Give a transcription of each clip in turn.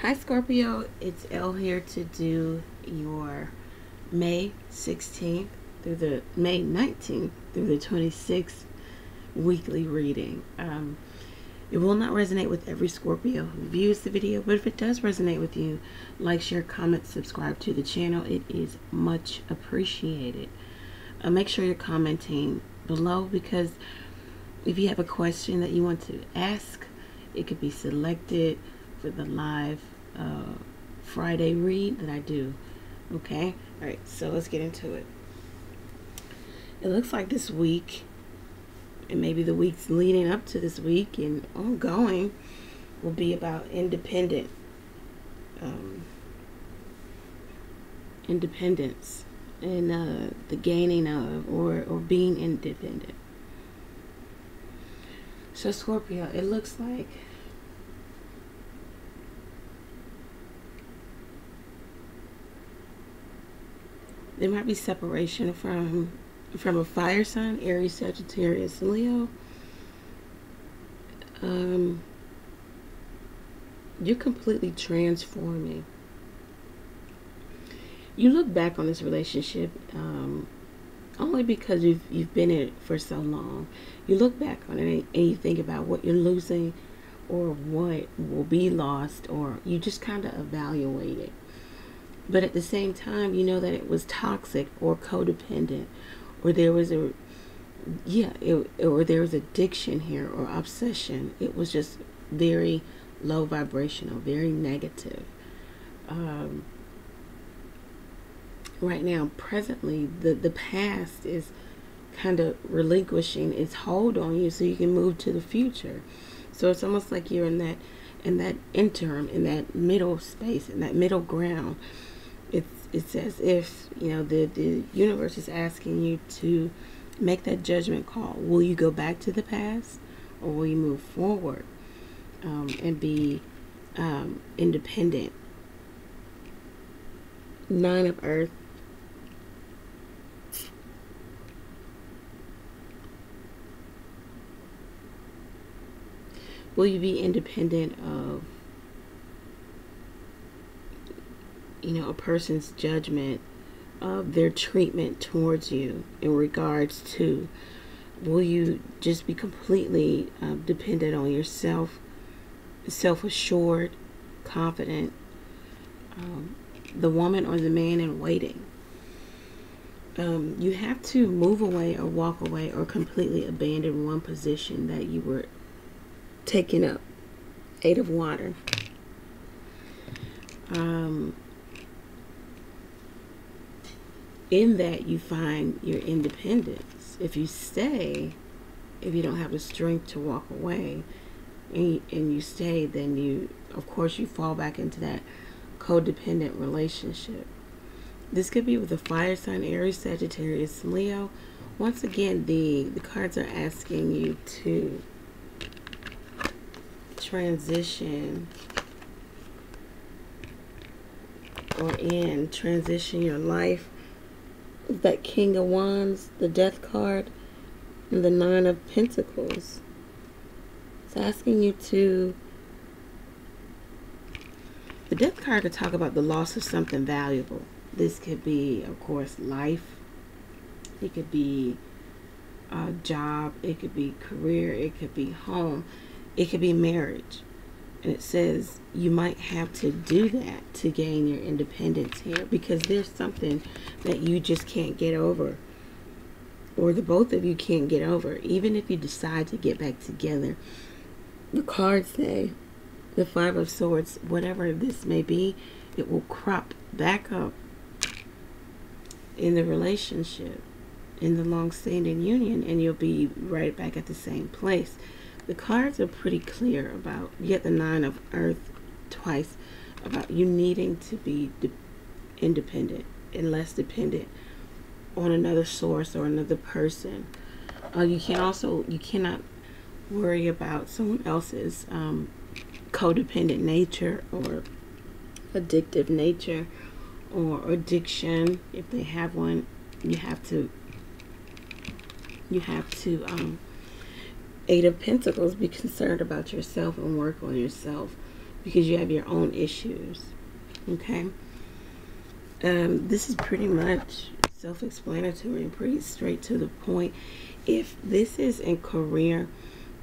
Hi Scorpio, it's Elle here to do your May 16th through the May 19th through the 26th weekly reading. Um, it will not resonate with every Scorpio who views the video, but if it does resonate with you, like, share, comment, subscribe to the channel. It is much appreciated. Uh, make sure you're commenting below because if you have a question that you want to ask, it could be selected for the live uh, Friday read that I do. Okay? All right, so let's get into it. It looks like this week, and maybe the weeks leading up to this week and ongoing, will be about independent. Um, independence and uh, the gaining of or, or being independent. So, Scorpio, it looks like there might be separation from from a fire sign, Aries, Sagittarius, Leo. Um, you're completely transforming. You look back on this relationship um, only because you've you've been in it for so long. You look back on it and you think about what you're losing, or what will be lost, or you just kind of evaluate it. But at the same time, you know that it was toxic or codependent, or there was a, yeah, it, or there was addiction here or obsession. It was just very low vibrational, very negative. Um, right now, presently, the, the past is kind of relinquishing its hold on you so you can move to the future. So it's almost like you're in that in that interim, in that middle space, in that middle ground it's as if you know the the universe is asking you to make that judgment call. Will you go back to the past, or will you move forward um, and be um, independent? Nine of Earth. Will you be independent of you know, a person's judgment of their treatment towards you in regards to will you just be completely uh, dependent on yourself, self assured, confident, um, the woman or the man in waiting? Um, you have to move away or walk away or completely abandon one position that you were taking up. Eight of water. Um, in that you find your independence. If you stay, if you don't have the strength to walk away, and you, and you stay, then you, of course, you fall back into that codependent relationship. This could be with a fire sign, Aries, Sagittarius, Leo. Once again, the, the cards are asking you to transition or in transition your life that King of Wands, the Death card, and the Nine of Pentacles. It's asking you to. The Death card could talk about the loss of something valuable. This could be, of course, life. It could be a job. It could be career. It could be home. It could be marriage. And it says you might have to do that to gain your independence here because there's something that you just can't get over or the both of you can't get over. Even if you decide to get back together the cards say the five of swords whatever this may be it will crop back up in the relationship in the long-standing union and you'll be right back at the same place the cards are pretty clear about you get the nine of earth twice about you needing to be independent and less dependent on another source or another person. Uh, you can also you cannot worry about someone else's um, codependent nature or addictive nature or addiction. If they have one you have to you have to um, Eight of Pentacles, be concerned about yourself and work on yourself. because you have your own issues. Okay. Um, this is pretty much self-explanatory and pretty straight to the point. If this is in career,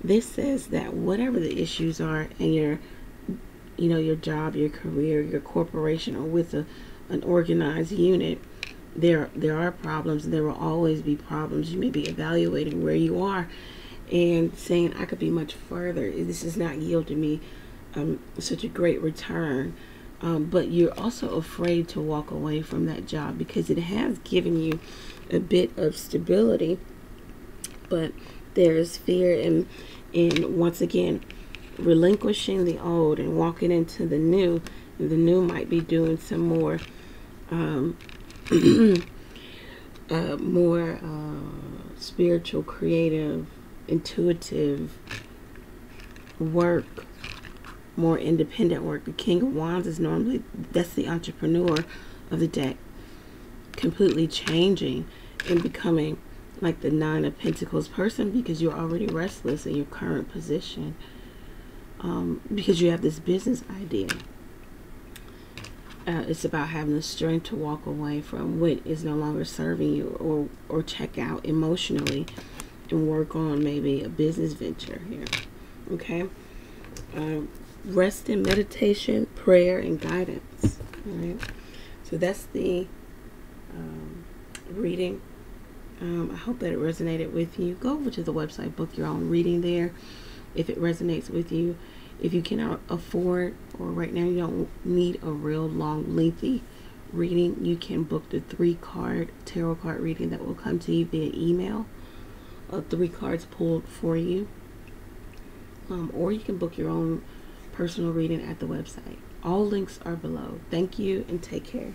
this says that whatever the issues are in your, you know, your job, your career, your corporation, or with a, an organized unit, there there are problems. There will always be problems. You may be evaluating where you are, and saying I could be much further. This is not yielding me um, such a great return. Um, but you're also afraid to walk away from that job because it has given you a bit of stability, but there's fear and and once again relinquishing the old and walking into the new. And the new might be doing some more, um, uh, more uh, spiritual, creative, intuitive work more independent work. The King of Wands is normally that's the entrepreneur of the deck, completely changing and becoming like the Nine of Pentacles person because you're already restless in your current position. Um, because you have this business idea. Uh, it's about having the strength to walk away from what is no longer serving you or, or check out emotionally and work on maybe a business venture here. Okay? Um, rest in meditation, prayer, and guidance. All right. So that's the um, reading. Um, I hope that it resonated with you. Go over to the website, book your own reading there if it resonates with you. If you cannot afford, or right now you don't need a real long, lengthy reading, you can book the three card tarot card reading that will come to you via email. Uh, three cards pulled for you. Um, or you can book your own personal reading at the website. All links are below. Thank you and take care.